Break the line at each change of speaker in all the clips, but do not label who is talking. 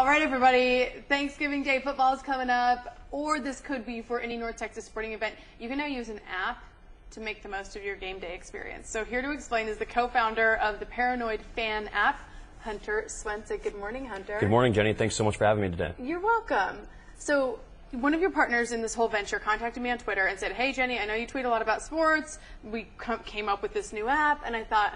All right, everybody. Thanksgiving Day football is coming up, or this could be for any North Texas sporting event. You can now use an app to make the most of your game day experience. So here to explain is the co-founder of the Paranoid Fan app, Hunter Swensson. Good morning, Hunter.
Good morning, Jenny. Thanks so much for having me today.
You're welcome. So one of your partners in this whole venture contacted me on Twitter and said, "Hey, Jenny, I know you tweet a lot about sports. We came up with this new app, and I thought."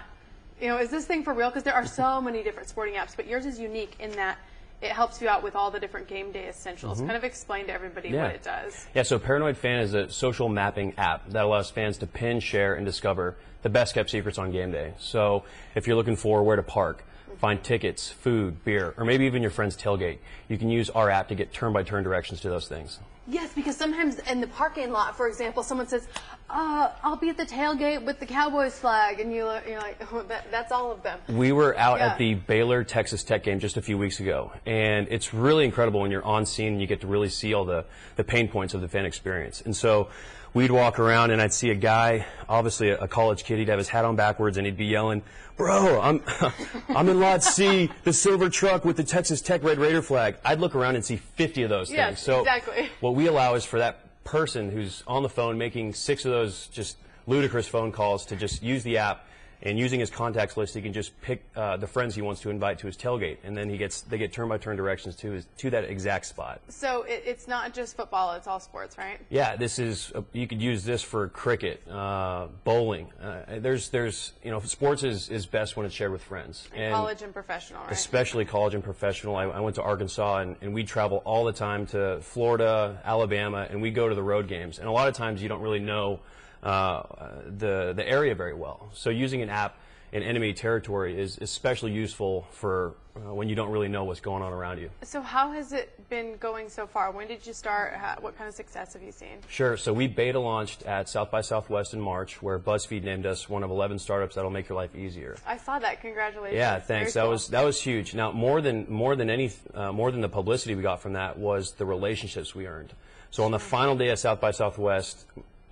You know, is this thing for real? Because there are so many different sporting apps, but yours is unique in that it helps you out with all the different game day essentials. Kind of explain to everybody
Yeah.
what it does.
Yeah, so Paranoid Fan is a social mapping app that allows fans to pin, share, and discover the best kept secrets on game day. So if you're looking for where to park, find tickets, food, beer, or maybe even your friend's tailgate, you can use our app to get turn by turn directions to those things.
Yes, because sometimes in the parking lot, for example, someone says, uh, "I'll be at the tailgate with the Cowboys flag," and you you're like, oh, that, "That's all of them."
We were out
Yeah.
at the Baylor Texas Tech game just a few weeks ago, and it's really incredible when you're on scene and you get to really see all the, the pain points of the fan experience. And so we'd walk around and I'd see a guy, obviously a, a college kid, he'd have his hat on backwards and he'd be yelling, Bro, I'm, I'm in lot C, the silver truck with the Texas Tech Red Raider flag. I'd look around and see 50 of those
Yes,
things. So
exactly.
what we allow is for that person who's on the phone making six of those just ludicrous phone calls to just use the app and using his contacts list, he can just pick uh, the friends he wants to invite to his tailgate, and then he gets they get turn by turn directions to his to that exact spot.
So it, it's not just football; it's all sports, right?
Yeah, this is uh, you could use this for cricket, uh, bowling. Uh, there's there's you know sports is, is best when it's shared with friends. And
College and professional, right?
especially college and professional. I, I went to Arkansas and, and we travel all the time to Florida, Alabama, and we go to the road games. And a lot of times you don't really know the the area very well. So using an app in enemy territory is especially useful for uh, when you don't really know what's going on around you.
So how has it been going so far? When did you start? How, what kind of success have you seen?
Sure. So we beta launched at South by Southwest in March, where BuzzFeed named us one of 11 startups that'll make your life easier.
I saw that. Congratulations.
Yeah,
Very
thanks. That
cool.
was that was huge. Now, more than more than any uh, more than the publicity we got from that was the relationships we earned. So on the final day of South by Southwest,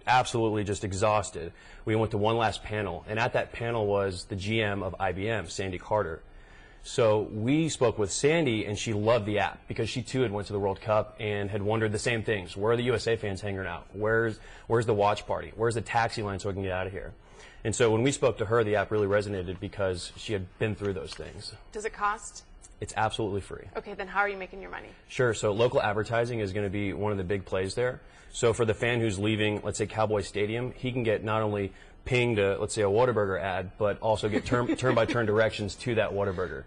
absolutely just exhausted. We went to one last panel, and at that panel was the GM of IBM, Sandy Carter. So we spoke with Sandy, and she loved the app because she too had went to the World Cup and had wondered the same things. Where are the USA fans hanging out? Where's where's the watch party? Where's the taxi line so I can get out of here? And so when we spoke to her, the app really resonated because she had been through those things.
Does it cost?
It's absolutely free.
Okay, then how are you making your money?
Sure. So local advertising is going to be one of the big plays there. So for the fan who's leaving, let's say Cowboy Stadium, he can get not only pinged a, let's say a Whataburger ad, but also get turn, turn by turn directions to that Whataburger.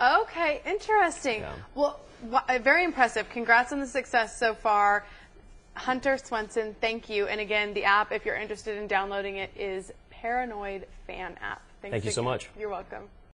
Okay, interesting.
Yeah.
Well, uh, very impressive. Congrats on the success so far. Hunter Swensson, thank you. And again, the app, if you're interested in downloading it, is Paranoid Fan App. Thanks
Thank you so much.
You're welcome.